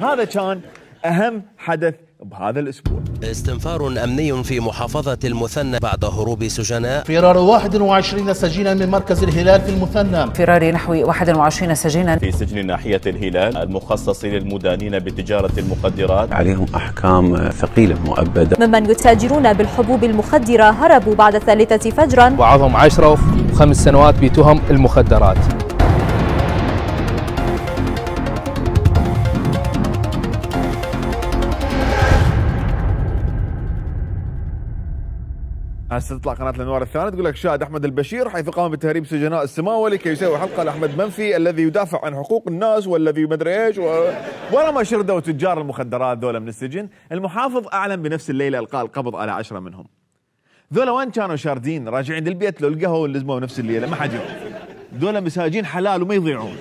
هذا كان أهم حدث بهذا الأسبوع. استنفار أمني في محافظة المثنى بعد هروب سجناء. فرار 21 سجينا من مركز الهلال في المثنى. فرار نحو 21 سجينا. في سجن ناحية الهلال المخصص للمدانين بتجارة المخدرات عليهم أحكام ثقيلة مؤبدة. ممن يتاجرون بالحبوب المخدرة هربوا بعد الثالثة فجرا. بعضهم عشرة وخمس سنوات بتهم المخدرات. هسه تطلع قناة الأنوار الثانية تقول لك شاهد أحمد البشير حيث قام بتهريب سجناء السماولي كي يسوي حلقة لأحمد منفي الذي يدافع عن حقوق الناس والذي مدري إيش و... ورا ما شردوا تجار المخدرات ذولا من السجن. المحافظ أعلن بنفس الليلة إلقاء القبض على عشرة منهم. ذولا وين كانوا شاردين؟ راجعين للبيت لو القهوه واللزمه نفس الليلة. ما حد يعرف. ذولا مساجين حلال وما يضيعون.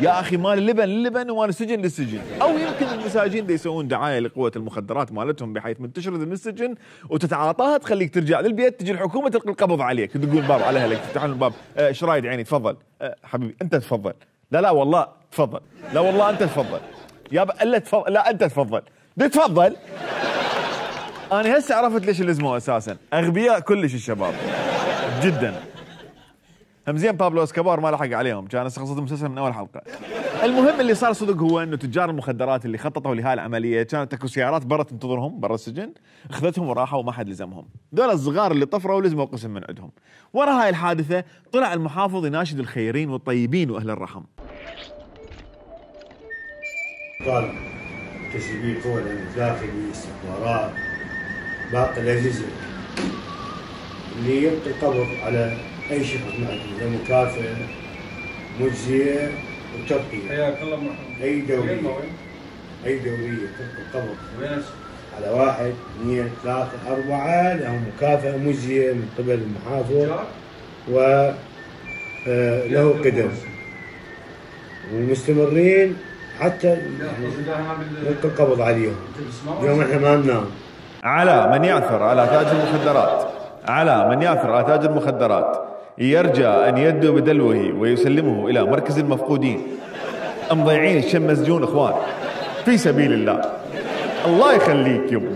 يا أخي مال اللبن للبن ومال السجن للسجن. أو يمكن المساجين دي يسوون دعاية لقوة المخدرات مالتهم بحيث من تشرد من السجن وتتعاطاها تخليك ترجع للبيت تجي الحكومة تلقي القبض عليك. تدقون الباب على أهلك تفتحون الباب. آه، إيش رايد عيني تفضل. آه، حبيبي أنت تفضل. لا لا والله تفضل. لا والله أنت تفضل. يابا إلا تفضل. لا أنت تفضل. دي تفضل. أنا هسه عرفت ليش الازمه أساسا. أغبياء كلش الشباب. جدا. هم زين بابلو إسكابار ما لحق عليهم. كان قصة المسلسل من أول حلقة. المهم اللي صار صدق هو إنه تجار المخدرات اللي خططوا لهاي العملية كانت اكو سيارات برا تنتظرهم برا السجن أخذتهم وراحوا وما حد لزمهم. ذول الصغار اللي طفروا لزموا قسم من عندهم. ورا هاي الحادثة طلع المحافظ يناشد الخيرين والطيبين وأهل الرحم. قال تسريبي قوة داخلي استخبارات باقي الأجهزة اللي يلقي القبض على أي شخص معدي مكافأة مجزية وترقية حياك الله محمد أي دولية وين؟ أي دولية تلقي القبض وين على واحد اثنين ثلاثة أربعة لهم مكافأة مجزية من قبل المحافظ و آه، له قدم. ومستمرين حتى يعني نلقي القبض عليهم. اليوم إحنا ما ننام على من يعثر على تاج المخدرات. على من يعثر على تاج المخدرات. يرجى أن يدعو بدلوه ويسلمه إلى مركز المفقودين. مضيعين الشم مسجون إخوان. في سبيل الله. الله يخليك يما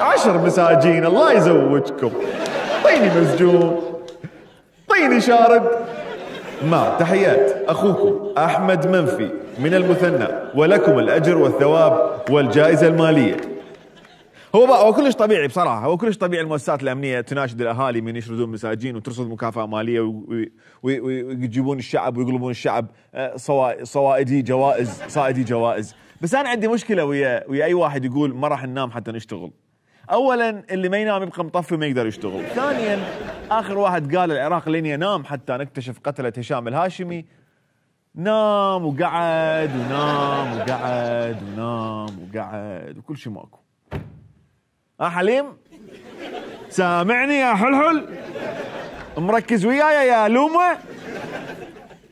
عشر مساجين الله يزوجكم. طيني مسجون. طيني شارد. مع تحيات. أخوكم أحمد منفي من المثنى ولكم الأجر والثواب والجائزة المالية. هو بقى هو كلش طبيعي بصراحة. هو كلش طبيعي المؤسسات الأمنية تناشد الأهالي من يشردون مساجين وترصد مكافأة مالية ويجيبون الشعب ويقلبون الشعب. آه، صوا- صوائدي جوائز صائدي جوائز. بس أنا عندي مشكلة ويا ويا أي واحد يقول ما راح ننام حتى نشتغل. اولا اللي ما ينام يبقى مطفي ما يقدر يشتغل. ثانيا آخر واحد قال العراق لن ينام حتى نكتشف قتله هشام الهاشمي. نام وقعد ونام وقعد ونام وقعد وكل شيء ماكو. ها حليم؟ سامعني يا حلحل؟ مركز وياي يا لومة؟